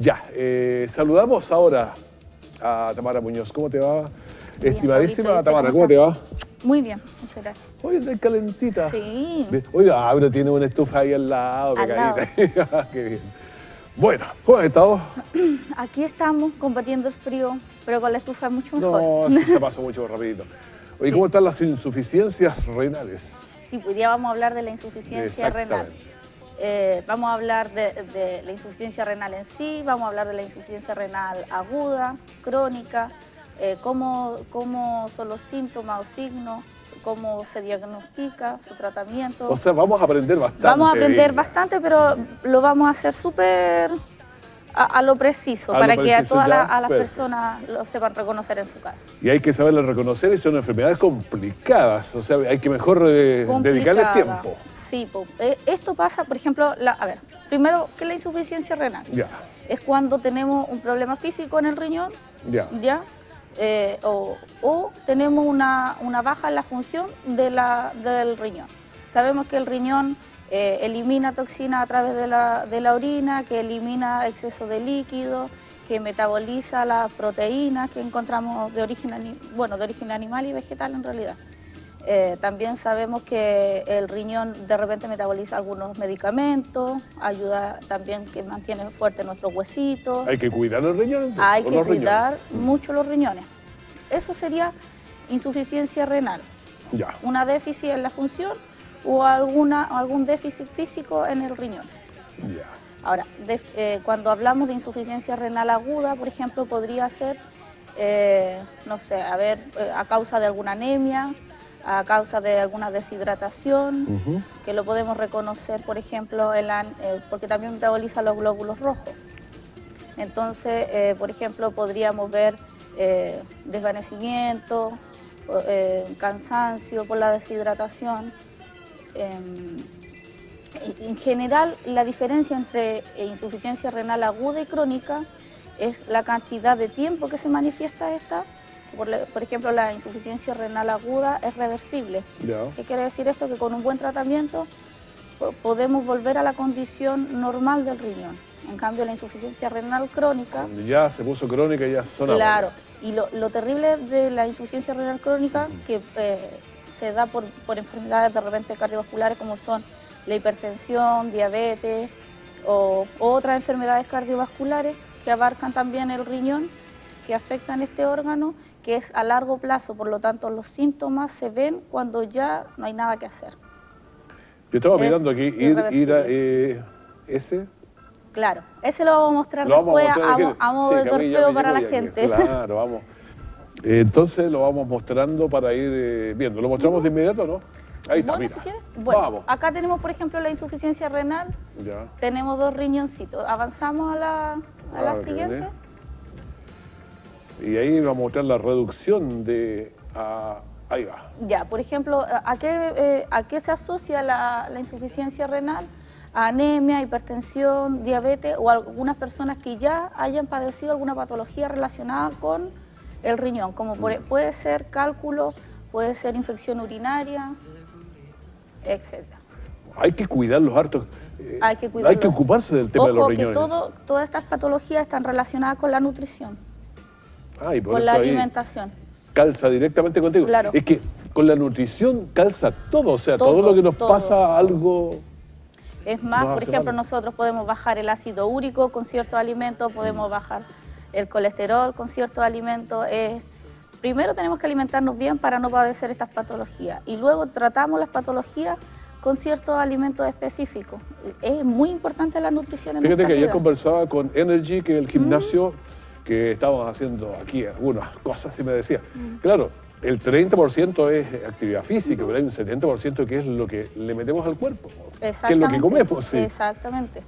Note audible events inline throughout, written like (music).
Ya, eh, saludamos ahora a Tamara Muñoz. ¿Cómo te va? Estimadísima Pablito, ¿y Tamara, ¿cómo te va? Muy bien, muchas gracias. Oye, está calentita. Sí. Oiga, ah, pero tiene una estufa ahí al lado, Al lado. (laughs) Qué bien. Bueno, ¿cómo has estado? (clears throat) Aquí estamos combatiendo el frío, pero con la estufa es mucho mejor. No, (laughs) se pasó mucho rapidito. Oye, ¿cómo están las insuficiencias renales? Sí, hoy día vamos a hablar de la insuficiencia renal. Eh, vamos a hablar de, de la insuficiencia renal en sí, vamos a hablar de la insuficiencia renal aguda, crónica, eh, cómo, cómo son los síntomas o signos, cómo se diagnostica, su tratamiento. O sea, vamos a aprender bastante. vamos a aprender bien. bastante, pero lo vamos a hacer súper a, a lo preciso, A lo para que a todas ya, las- a las perfecto. personas lo sepan reconocer en su casa. Y hay que saberle reconocer y son enfermedades complicadas. O sea, hay que mejor eh, dedicarles tiempo. Sí. Eh, esto pasa, por ejemplo, la- a ver, primero, ¿qué es la insuficiencia renal? Ya, Es cuando tenemos un problema físico en el riñón, ya. ¿ya? Eh, o, o tenemos una, una baja en la función de la, del riñón. Sabemos que el riñón eh, elimina toxinas a través de la, de la orina, que elimina exceso de líquido, que metaboliza las proteínas que encontramos de origen, bueno, de origen animal y vegetal en realidad. Eh, también sabemos que el riñón de repente metaboliza algunos medicamentos, ayuda también que mantiene fuerte nuestros huesitos. Hay que cuidar los riñones. Hay que cuidar riñones. mucho los riñones. Eso sería insuficiencia renal, Ya. una déficit en la función o alguna, algún déficit físico en el riñón. Ya. Ahora, de- eh, cuando hablamos de insuficiencia renal aguda, por ejemplo, podría ser, eh, no sé, a ver, a causa de alguna anemia, a causa de alguna deshidratación, que lo podemos reconocer, por ejemplo, en la- eh, porque también metaboliza los glóbulos rojos. Entonces, eh, por ejemplo, podríamos ver eh, desvanecimiento, cansancio por la deshidratación. Em, en general, la diferencia entre insuficiencia renal aguda y crónica es la cantidad de tiempo que se manifiesta esta. Por, por ejemplo, la insuficiencia renal aguda es reversible. ¿Qué quiere decir esto? Que con un buen tratamiento po- podemos volver a la condición normal del riñón. En cambio, la insuficiencia renal crónica, ya se puso crónica y ya sonaba. claro, y lo, lo terrible de la insuficiencia renal crónica, que eh, se da por, por enfermedades de repente cardiovasculares como son la hipertensión, diabetes o, o otras enfermedades cardiovasculares que abarcan también el riñón, que afectan este órgano, que es a largo plazo, por lo tanto los síntomas se ven cuando ya no hay nada que hacer. Yo estaba Es mirando aquí, ir, ir a eh, ese. Claro, ese lo vamos a mostrar Lo vamos a después mostrar a, modo Sí, de torpeo para la gente. Claro, vamos. Eh, Entonces lo vamos mostrando para ir eh, viendo. ¿Lo mostramos de inmediato no? Ahí está, bueno, mira. si quieres. Bueno, Vamos. acá tenemos, por ejemplo, la insuficiencia renal. Ya. Tenemos dos riñoncitos. Avanzamos a la, a la que siguiente. viene. Y ahí vamos a mostrar la reducción de... ah, ahí va. Ya, por ejemplo, ¿a qué, eh, a qué se asocia la, la insuficiencia renal? A anemia, hipertensión, diabetes o algunas personas que ya hayan padecido alguna patología relacionada con el riñón, como por- puede ser cálculo, puede ser infección urinaria, etc. Hay que cuidar los hartos. eh, Hay que cuidarlos. Hay que ocuparse del tema de los Ojo que riñones. todo, todas estas patologías están relacionadas con la nutrición, Ah, y por con la alimentación. Calza directamente contigo. Claro. Es que con la nutrición calza todo. O sea, todo, Todo, lo que nos todo. pasa algo... Es más, por ejemplo, mal. nosotros podemos bajar el ácido úrico con ciertos alimentos, podemos bajar el colesterol con ciertos alimentos. Es, primero tenemos que alimentarnos bien para no padecer estas patologías y luego tratamos las patologías con ciertos alimentos específicos. Es muy importante la nutrición en Fíjate que ayer vida. conversaba con Energy, que es el gimnasio que estábamos haciendo aquí, algunas cosas y me decía, claro, el 30% es actividad física, pero hay un 70% que es lo que le metemos al cuerpo, que es lo que comemos. Sí. Exactamente.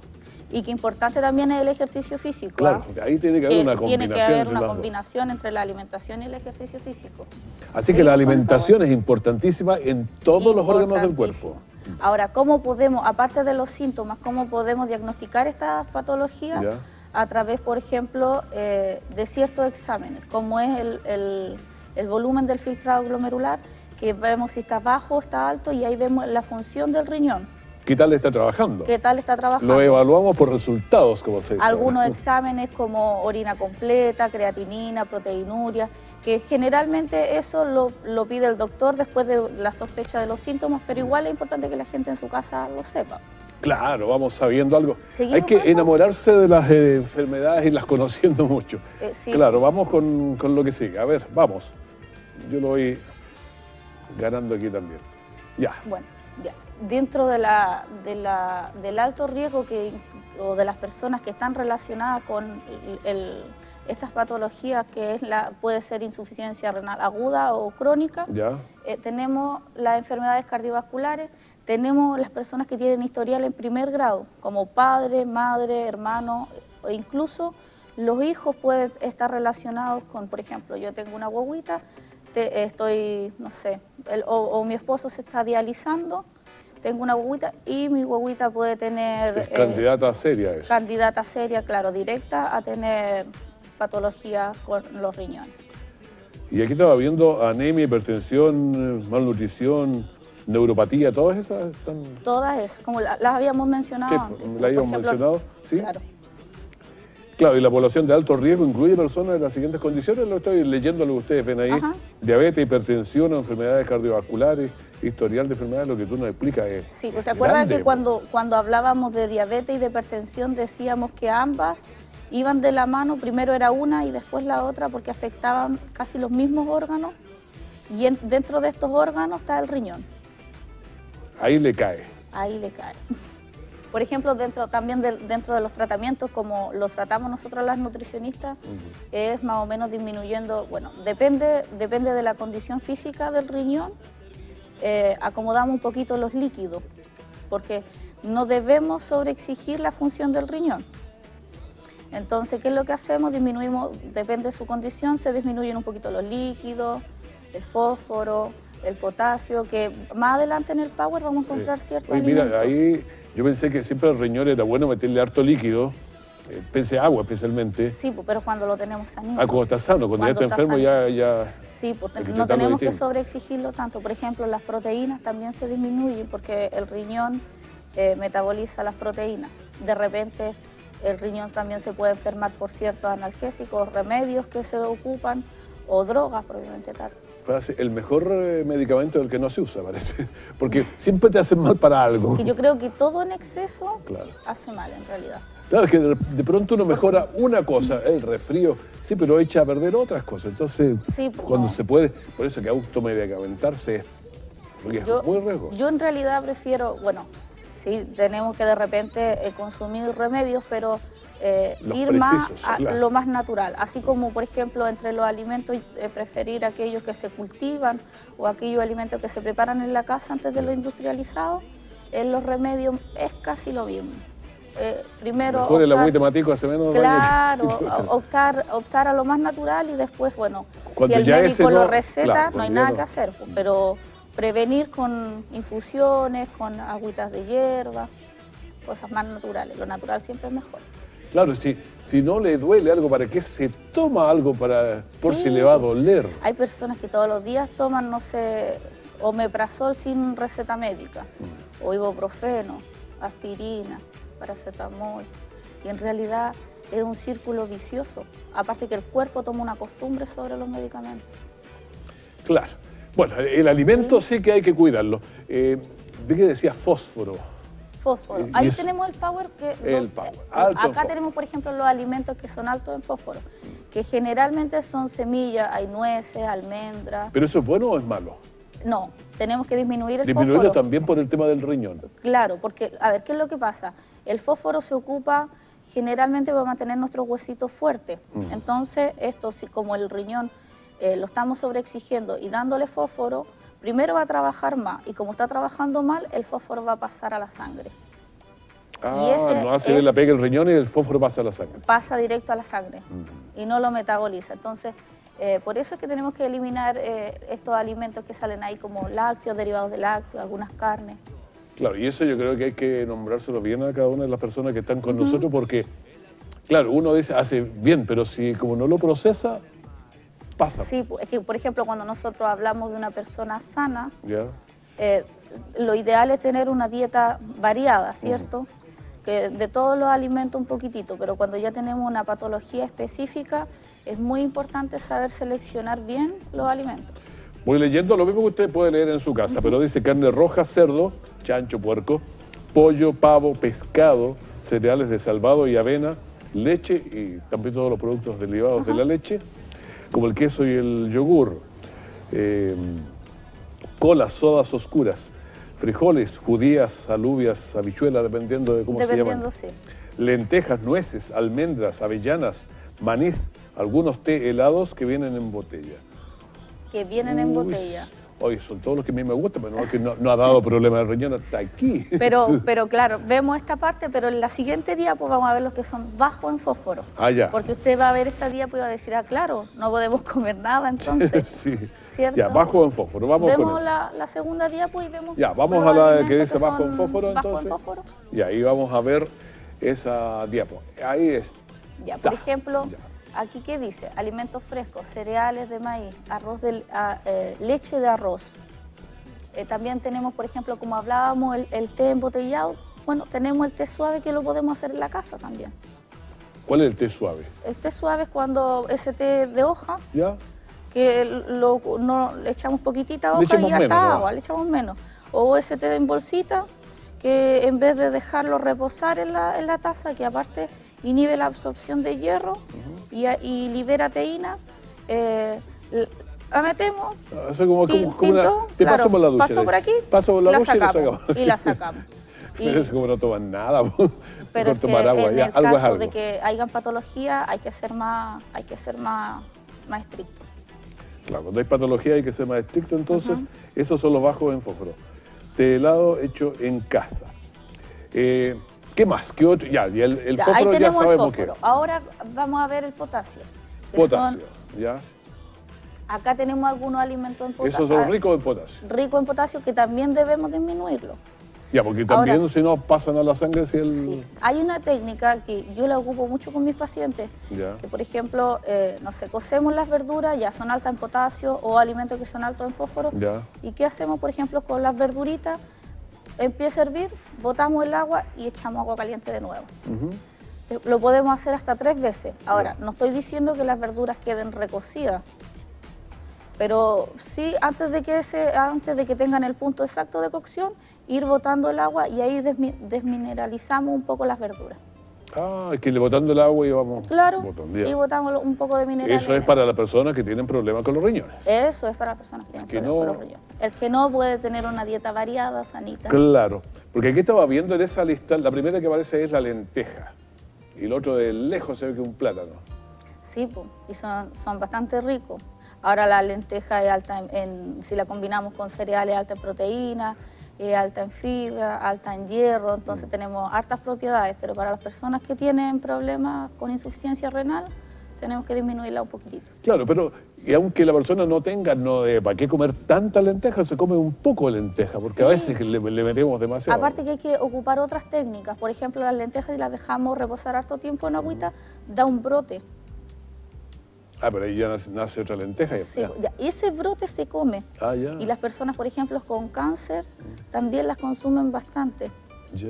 Y que importante también es el ejercicio físico. Claro, ¿ah? ahí tiene que haber una tiene combinación. que haber una dos. combinación entre la alimentación y el ejercicio físico. Así que Sí, la alimentación es importantísima en todos los órganos del cuerpo. Ahora, ¿cómo podemos, aparte de los síntomas, cómo podemos diagnosticar estas patologías? Ya. A través, por ejemplo, eh, de ciertos exámenes, como es el, el- el volumen del filtrado glomerular, que vemos si está bajo o está alto y ahí vemos la función del riñón. qué tal está trabajando. ¿Qué tal está trabajando? Lo evaluamos por resultados, como se dice. Algunos exámenes como orina completa, creatinina, proteinuria, que generalmente eso lo, lo, pide el doctor después de la sospecha de los síntomas, pero igual es importante que la gente en su casa lo sepa. Claro, vamos sabiendo algo. Hay que enamorarse de las eh, enfermedades y las (laughs) conociendo mucho. Eh, sí. Claro, vamos con, con, lo que sigue. A ver, vamos. Yo lo voy ganando aquí también. Ya. Bueno, ya. Dentro de la, de la, del alto riesgo que, o de las personas que están relacionadas con el estas patologías que es la, puede ser insuficiencia renal aguda o crónica. Eh, tenemos las enfermedades cardiovasculares, tenemos las personas que tienen historial en primer grado, como padre, madre, hermano, o incluso los hijos pueden estar relacionados con, por ejemplo, yo tengo una guaguita, estoy, no sé, o, mi esposo se está dializando, tengo una guaguita y mi guaguita puede tener... Es candidata seria eso. Candidata seria, claro, directa a tener patologías con los riñones. Y aquí estaba viendo anemia, hipertensión, malnutrición, neuropatía, todas esas están... Todas esas, como las habíamos mencionado antes. Las habíamos mencionado, sí. Claro. Claro, y la población de alto riesgo incluye personas de las siguientes condiciones, lo estoy leyendo lo que ustedes ven ahí. Diabetes, hipertensión, enfermedades cardiovasculares, historial de enfermedades, lo que tú nos explicas es Sí, pues se acuerdan que cuando, cuando hablábamos de diabetes y de hipertensión decíamos que ambas iban de la mano, primero era una y después la otra porque afectaban casi los mismos órganos y dentro de estos órganos está el riñón. Ahí le cae. Ahí le cae. (laughs) Por ejemplo, dentro también de, dentro de los tratamientos, como los tratamos nosotros las nutricionistas, es más o menos disminuyendo, bueno, depende, depende de la condición física del riñón, eh, acomodamos un poquito los líquidos, porque no debemos sobreexigir la función del riñón. Entonces, ¿qué es lo que hacemos? Disminuimos, depende de su condición, se disminuyen un poquito los líquidos, el fósforo, el potasio, que más adelante en el Power vamos a encontrar ciertos Oye, Mira, ahí yo pensé que siempre al riñón era bueno meterle harto líquido, eh, pensé agua especialmente. Sí, pues, pero cuando lo tenemos sanito. Ah, cuando está sano, cuando, ya está, enfermo ya, ya... Sí, pues no tenemos que sobreexigirlo tanto. Por ejemplo, las proteínas también se disminuyen porque el riñón eh, metaboliza las proteínas. De repente el riñón también se puede enfermar por ciertos analgésicos, remedios que se ocupan o drogas probablemente tal. El mejor eh, medicamento es el que no se usa, parece. (laughs) Porque siempre te hace mal para algo. Y yo creo que todo en exceso hace mal en realidad. Claro, es que de pronto uno mejora una cosa, el resfrío, sí, pero echa a perder otras cosas. Entonces, pues cuando se puede, por eso que automedicamentarse es, muy riesgo. Yo en realidad prefiero, bueno, ¿sí? Tenemos que de repente eh, consumir remedios, pero eh, ir más a lo más natural. Así como, por ejemplo, entre los alimentos, eh, preferir aquellos que se cultivan o aquellos alimentos que se preparan en la casa antes de lo industrializado, en los remedios es casi lo mismo. primero Mejor el temático hace menos Claro, (laughs) optar, optar a lo más natural y después, bueno, si el médico lo receta, no hay nada que hacer, pues, pero prevenir con infusiones, con agüitas de hierba, cosas más naturales. Lo natural siempre es mejor. Claro, si, si no le duele algo, ¿para qué se toma algo para, por si le va a doler? Hay personas que todos los días toman, no sé, omeprazol sin receta médica, mm. o ibuprofeno, aspirina, paracetamol, y en realidad es un círculo vicioso, aparte que el cuerpo toma una costumbre sobre los medicamentos. Claro. Bueno, el alimento sí, que hay que cuidarlo. Eh, vi que decía fósforo. Fósforo. Ahí tenemos el power que... El power. acá tenemos, por ejemplo, los alimentos que son altos en fósforo, que generalmente son semillas, hay nueces, almendras. ¿Pero eso es bueno o es malo? No, tenemos que disminuir el Disminuirlo fósforo. también por el tema del riñón. Claro, porque, a ver, ¿qué es lo que pasa? El fósforo se ocupa generalmente para mantener nuestros huesitos fuertes. Mm. Entonces, esto, si como el riñón eh, lo estamos sobreexigiendo y dándole fósforo, primero va a trabajar más y como está trabajando mal, el fósforo va a pasar a la sangre. Ah, no hace la pega el riñón y el fósforo pasa a la sangre. Pasa directo a la sangre y no lo metaboliza. Entonces, eh, por eso es que tenemos que eliminar eh, estos alimentos que salen ahí como lácteos, derivados de lácteos, algunas carnes. Claro, y eso yo creo que hay que nombrárselo bien a cada una de las personas que están con nosotros porque, claro, uno dice, hace bien, pero si como no lo procesa, Sí, es que por ejemplo cuando nosotros hablamos de una persona sana, eh, lo ideal es tener una dieta variada, ¿cierto? Que de todos los alimentos un poquitito, pero cuando ya tenemos una patología específica, es muy importante saber seleccionar bien los alimentos. Voy leyendo lo mismo que usted puede leer en su casa, pero dice carne roja, cerdo, chancho, puerco, pollo, pavo, pescado, cereales de salvado y avena, leche y también todos los productos derivados de la leche, como el queso y el yogur, eh, colas, sodas oscuras, frijoles, judías, alubias, habichuelas, dependiendo de cómo se llaman. sí. Lentejas, nueces, almendras, avellanas, manís, algunos té helados que vienen en botella. Que vienen en botella. Hoy son todos los que a mí me gustan, pero no, que no, no ha dado problema de riñón hasta aquí. Pero, (laughs) pero claro, vemos esta parte, pero en la siguiente día pues vamos a ver los que son bajos en fósforo. Ah, ya. Porque usted va a ver esta día y va a decir, ah, claro, no podemos comer nada entonces. (laughs) sí. ¿Cierto? Ya, bajo en fósforo, vamos con vemos eso. la, la segunda diapo y vemos. Ya, vamos a la que dice bajo en fósforo, bajo en fósforo. Y ahí vamos a ver esa diapo. Ahí es. Ya, por ejemplo, Ya. Aquí qué dice, alimentos frescos, cereales de maíz, arroz de, ah, eh, leche de arroz. Eh, también tenemos, por ejemplo, como hablábamos, el, el té embotellado. Bueno, tenemos el té suave que lo podemos hacer en la casa también. ¿Cuál es el té suave? El té suave es cuando ese té de hoja, ¿Ya? que lo, no, le echamos poquitita hoja echamos y harta menos, ¿no? agua, le echamos menos. O ese té en bolsita, que en vez de dejarlo reposar en la, en la taza, que aparte inhibe la absorción de hierro y, libera teína, eh, metemos, Eso es como, como, como una- tinto, te claro, paso por la ducha. paso por aquí, Paso por la, la ducha sacamos, y la sacamos. (laughs) y la sacamos. Y- Pero es como no toman nada. Pero es que tomar agua, en ya. el Algo caso de que hayan patología hay que ser más, hay que ser más, más estricto. Claro, cuando hay patología hay que ser más estricto, entonces esos son los bajos en fósforo. Té helado hecho en casa. Eh, ¿Qué más? ¿Qué otro? Ya, el, el Ya, ahí fósforo ya tenemos el sabemos fósforo. Ahora vamos a ver el potasio. potasio, son- ¿ya? acá tenemos algunos alimentos en potasio. Esos son ricos en potasio. Rico en potasio que también debemos disminuirlo. Ya, porque también Ahora- si no pasan a la sangre si el... Sí. Hay una técnica que yo la ocupo mucho con mis pacientes, Ya. que por ejemplo, eh, no sé, cocemos las verduras, ya son altas en potasio o alimentos que son altos en fósforo. Ya. ¿Y qué hacemos, por ejemplo, con las verduritas? Empieza a hervir, botamos el agua y echamos agua caliente de nuevo. Eh, Lo podemos hacer hasta tres veces. Ahora, no estoy diciendo que las verduras queden recocidas, pero sí antes de que antes de que tengan el punto exacto de cocción, ir botando el agua y ahí desmi- desmineralizamos un poco las verduras. Ah, es que le botando el agua y vamos Claro, botando, y botamos un poco de mineral. Eso es para las personas que tienen problemas con los riñones. Eso es para las personas que tienen que problemas con los riñones. El que no puede tener una dieta variada, sanita. Claro, porque aquí estaba viendo en esa lista, la primera que aparece es la lenteja. Y el otro de lejos se ve que es un plátano. Sí, po, y son, son bastante ricos. Ahora la lenteja es alta en, en- si la combinamos con cereales, alta en proteína, es alta en fibra, alta en hierro, entonces tenemos hartas propiedades, pero para las personas que tienen problemas con insuficiencia renal, tenemos que disminuirla un poquitito. Claro, pero y aunque la persona no tenga, no de para qué comer tanta lenteja, se come un poco de lenteja, porque a veces le, le metemos demasiado. Aparte que hay que ocupar otras técnicas, por ejemplo las lentejas si las dejamos reposar harto tiempo en agüita, da un brote. Ah, pero ahí ya nace, otra lenteja. ya- Se- ya. ese brote se come. Ah, ya. Y las personas, por ejemplo, con cáncer, también las consumen bastante. Ya.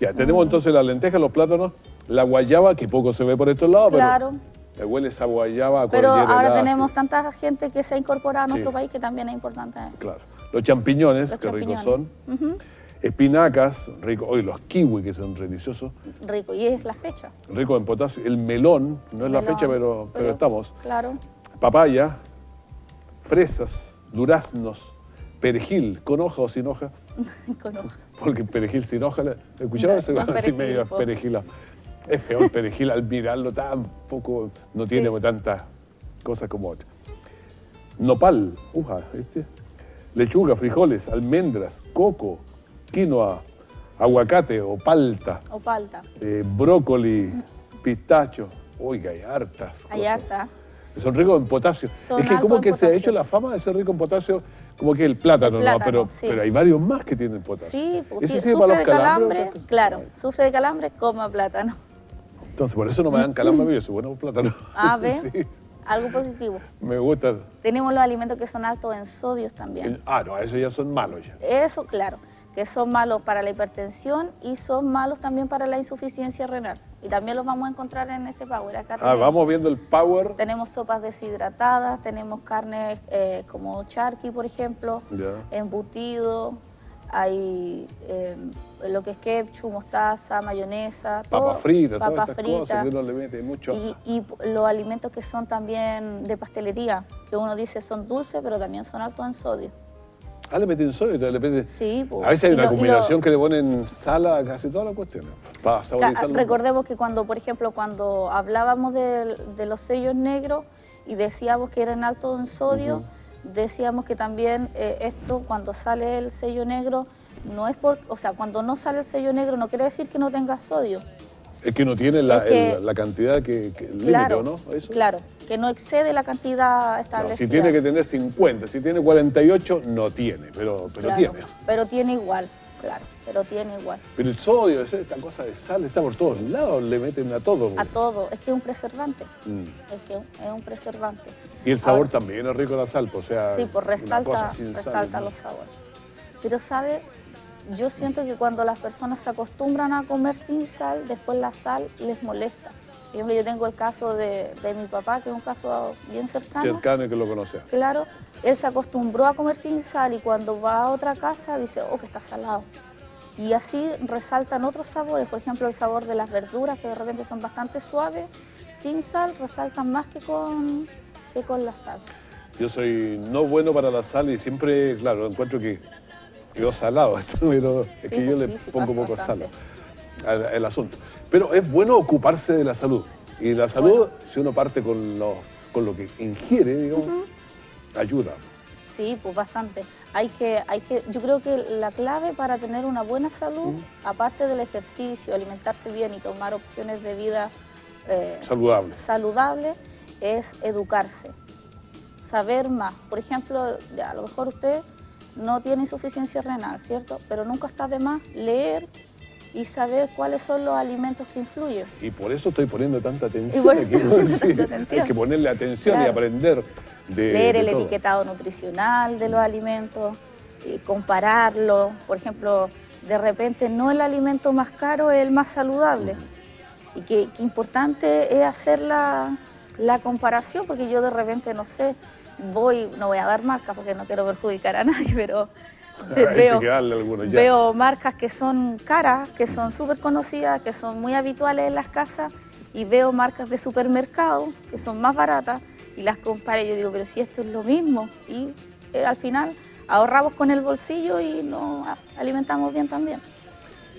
Ya, tenemos entonces la lenteja, los plátanos, la guayaba, que poco se ve por estos lados, Claro. pero huele esa guayaba a Pero ahora tenemos sí. tanta gente que se ha incorporado a nuestro Sí. país que también es importante. Claro. Los champiñones, Los que ricos son. Ujú. Espinacas, rico. Hoy los kiwi, que son deliciosos. Rico. Y es la fecha. Rico en potasio. El melón, no es la fecha, pero, pero estamos. Claro. Papaya, fresas, duraznos, perejil, con hoja o sin hoja. (laughs) Con hoja. Porque perejil sin hoja, ¿la- ¿escuchaba No, Así perejil, medio po. perejila. Es feo el perejil al mirarlo tampoco, no tiene Sí. tantas cosas como otras. Nopal, uja, ¿viste? Lechuga, frijoles, almendras, coco, quinoa, aguacate o palta, O palta. eh, brócoli, pistacho. Oiga, hay hartas Hay cosas. harta. Son ricos en potasio. Son es que como que se ha hecho la fama de ser rico en potasio, como que el plátano, El ¿no? Pero, sí. pero hay varios más que tienen potasio. Sí, ¿Ese sufre para de los calambres calambre. cosas? Claro, sufre de calambre, coma plátano. Entonces, por eso no me dan calambre, a yo soy bueno con plátano. (laughs) Ah, ¿ve? (laughs) Sí. algo positivo. Me gusta. Tenemos los alimentos que son altos en sodios también. Ah, no, esos ya son malos ya. Eso, claro, que son malos para la hipertensión y son malos también para la insuficiencia renal. Y también los vamos a encontrar en este Power. Acá Ah, tenemos, vamos viendo el power. tenemos sopas deshidratadas, tenemos carnes eh, como charqui, por ejemplo, Ya. embutido, hay eh, lo que es ketchup, mostaza, mayonesa, todo, Papas fritas, todas papas estas cosas fritas. que uno le mete mucho. Y, y los alimentos que son también de pastelería, que uno dice son dulces, pero también son altos en sodio. Ah, le meten sodio, le meten... Sí, pues. A veces hay Y una lo- y lo- combinación que le ponen sal a casi todas las cuestiones. Para. Recordemos que cuando, por ejemplo, cuando hablábamos de, de los sellos negros y decíamos que eran altos en sodio, decíamos que también eh, esto, cuando sale el sello negro, no es por, o sea, cuando no sale el sello negro no quiere decir que no tenga sodio. Es que no tiene la, Es que- el- la cantidad que, que el Claro, límite, ¿o ¿no? ¿Eso? claro, que no excede la cantidad No, establecida. si tiene que tener 50, si tiene 48, no tiene, pero, pero Claro, tiene. Pero tiene igual, claro, pero tiene igual. Pero el sodio, esta cosa de sal, está por todos lados, le meten a todo. A todo, es que es un preservante, Mm. es que es un preservante. Y el sabor Ahora- también es rico la sal, pues, o sea, Sí, pues resalta, sal, resalta ¿no? los sabores. Pero sabe, yo siento que cuando las personas se acostumbran a comer sin sal, después la sal les molesta. Por ejemplo, yo tengo el caso de, de mi papá, que es un caso bien cercano. Cercano y que lo conoce. Claro, él se acostumbró a comer sin sal y cuando va a otra casa dice, oh, que está salado. Y así resaltan otros sabores, por ejemplo, el sabor de las verduras, que de repente son bastante suaves, sin sal resaltan más que con, que con la sal. Yo soy no bueno para la sal y siempre, claro, encuentro que quedó salado esto, (laughs) pero es Sí, que yo pues le sí, pongo poco sal bastante. al, al asunto. Pero es bueno ocuparse de la salud. Y la salud, si uno parte con lo, con lo que ingiere, digamos, ayuda. Sí, pues bastante. Hay que, hay que, yo creo que la clave para tener una buena salud, aparte del ejercicio, alimentarse bien y tomar opciones de vida eh, Saludable. saludables, es educarse, saber más. Por ejemplo, ya, a lo mejor usted no tiene insuficiencia renal, ¿cierto? Pero nunca está de más leer y saber cuáles son los alimentos que influyen. Y por eso estoy poniendo tanta atención. Y por eso (laughs) estoy poniendo tanta atención. Hay que ponerle atención y aprender de leer de el todo. etiquetado nutricional de los alimentos, y compararlo. Por ejemplo, de repente no el alimento más caro es el más saludable. Y que, que importante es hacer la, la comparación, porque yo de repente, no sé, voy, no voy a dar marcas porque no quiero perjudicar a nadie, pero veo, algunos veo marcas que son caras, que son súper conocidas, que son muy habituales en las casas, y veo marcas de supermercado que son más baratas, y las comparo y yo digo, pero si esto es lo mismo, y eh, al final ahorramos con el bolsillo y nos alimentamos bien también.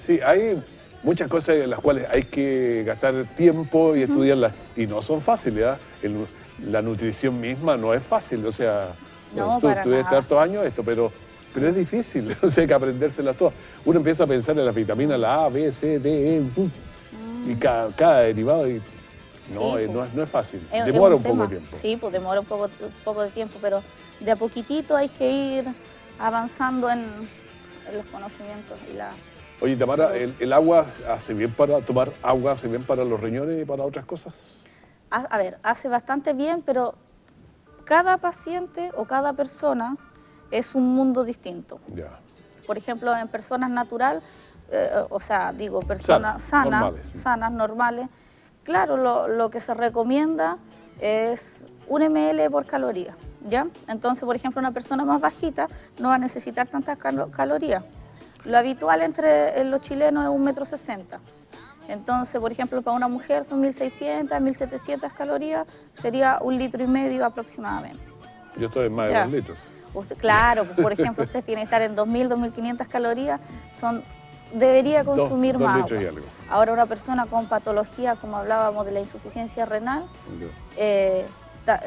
Sí, hay muchas cosas en las cuales hay que gastar tiempo y estudiarlas. Y no son fáciles, ¿ah? El- la nutrición misma no es fácil. O sea, No, tú estudiaste nada. hartos años esto, pero, pero es difícil. (laughs) O sea, hay que aprendérselas todas. Uno empieza a pensar en las vitaminas, la A, B, C, D, E, mm, y cada, cada derivado. Y, no, Sí, eh, no, es, no es fácil. Es- Demora un, poco de tiempo. Sí, pues demora un poco, un poco de tiempo, pero de a poquitito hay que ir avanzando en, en los conocimientos y la... Oye, Tamara, ¿el, el agua hace bien para tomar agua, hace bien para los riñones y para otras cosas? A, a ver, hace bastante bien, pero cada paciente o cada persona es un mundo distinto. Ya. Por ejemplo, en personas natural, eh, o sea, digo, personas Sanas, sanas, normales. sanas, normales, claro, lo, lo que se recomienda es un ml por caloría, ¿ya? Entonces, por ejemplo, una persona más bajita no va a necesitar tantas calo- calorías. Lo habitual entre en los chilenos es un metro sesenta. Entonces, por ejemplo, para una mujer son 1.600, 1.700 calorías, sería un litro y medio aproximadamente. Yo estoy en más de dos litros. Usted, claro, por ejemplo, usted tiene que estar en 2.000, 2.500 calorías, son, debería consumir dos más agua. y algo. Ahora una persona con patología, como hablábamos de la insuficiencia renal, eh, ta-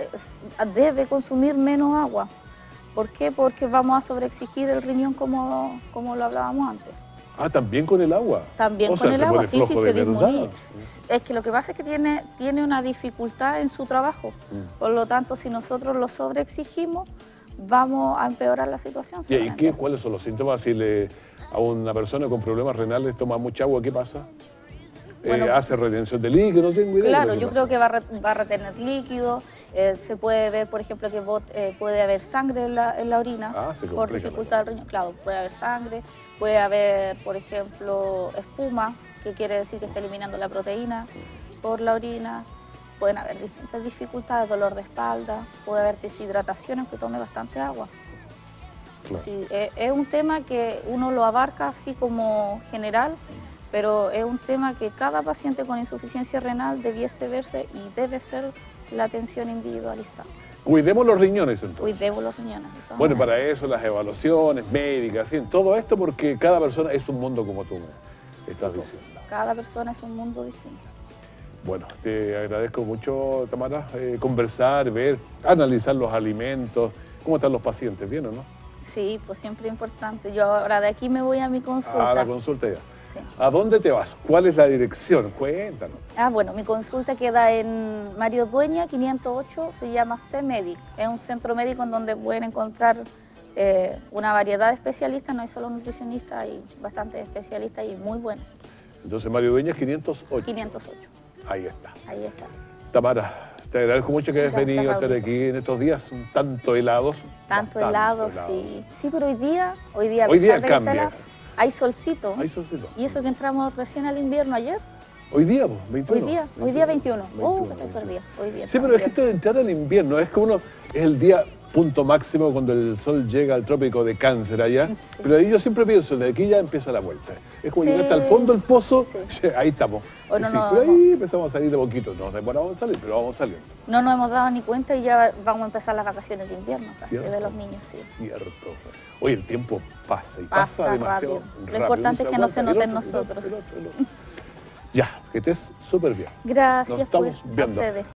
debe consumir menos agua. ¿Por qué? Porque vamos a sobreexigir el riñón como, como lo hablábamos antes. Ah, también con el agua. También O con sea, el agua, sí, sí, se disminuye. Es que lo que pasa es que tiene, tiene una dificultad en su trabajo. Mm. Por lo tanto, si nosotros lo sobreexigimos, vamos a empeorar la situación. ¿Y, qué, cuáles son los síntomas? Si le, a una persona con problemas renales toma mucha agua, ¿qué pasa? Eh, ¿Hace retención de líquido? No tengo idea. de Claro, yo pasa. creo que va a, re- va a retener líquido. eh, se puede ver, por ejemplo, que bot- eh, puede haber sangre en la, en la orina Ah, por dificultad del riñón. Claro, puede haber sangre, puede haber, por ejemplo, espuma, que quiere decir que está eliminando la proteína por la orina. Pueden haber distintas dificultades, dolor de espalda, puede haber deshidratación aunque tome bastante agua. Claro. Sí, es un tema que uno lo abarca así como general, pero es un tema que cada paciente con insuficiencia renal debiese verse y debe ser la atención individualizada. Cuidemos los riñones entonces. Cuidemos los riñones. Bueno, maneras. para eso las evaluaciones médicas, en fin, todo esto porque cada persona es un mundo como tú estás Sí, pues, diciendo. Cada persona es un mundo distinto. Bueno, te agradezco mucho, Tamara, eh, conversar, ver, analizar los alimentos, cómo están los pacientes, ¿bien o no? Sí, pues siempre importante. Yo ahora de aquí me voy a mi consulta. A la consulta ya. Sí. ¿A dónde te vas? ¿Cuál es la dirección? Cuéntanos. Ah, bueno, mi consulta queda en Mario Dueña, 508, se llama C-Medic. Es un centro médico en donde pueden encontrar eh, una variedad de especialistas, no hay solo nutricionistas, hay bastantes especialistas y muy buenos. Entonces, Mario Dueñas, 508. 508, Ahí está. ahí está. Tamara, te agradezco mucho que hayas venido a estar aquí en estos días un tanto helados. Tanto bastante helado, sí. Sí, pero hoy día, hoy día, Hoy día cambia. Hay solcito. Ay, solcito. Y eso que entramos recién al invierno ayer. Hoy día, pues, 21. Hoy día, hoy día 21. Oh, 21, que estoy 21. perdida. Hoy día. Sí, pero es que esto de entrar al invierno, es que uno, es el día punto máximo cuando el sol llega al trópico de cáncer allá, pero ahí yo siempre pienso, de aquí ya empieza la vuelta. Es como Sí. llegar hasta el fondo del pozo, Sí. (laughs) ahí estamos. O no, no, pero no. ahí empezamos a salir de poquito, nos demoramos en salir, pero vamos saliendo. No nos hemos dado ni cuenta y ya vamos a empezar las vacaciones de invierno, casi, de los niños, sí. Cierto. Oye, el tiempo pasa y pasa, Pasa demasiado rápido. Lo importante es que no se Uno note en aguanta, el otro, nosotros. el otro, el otro. Ya, que estés súper bien. Gracias, Nos estamos pues, a viendo. ustedes.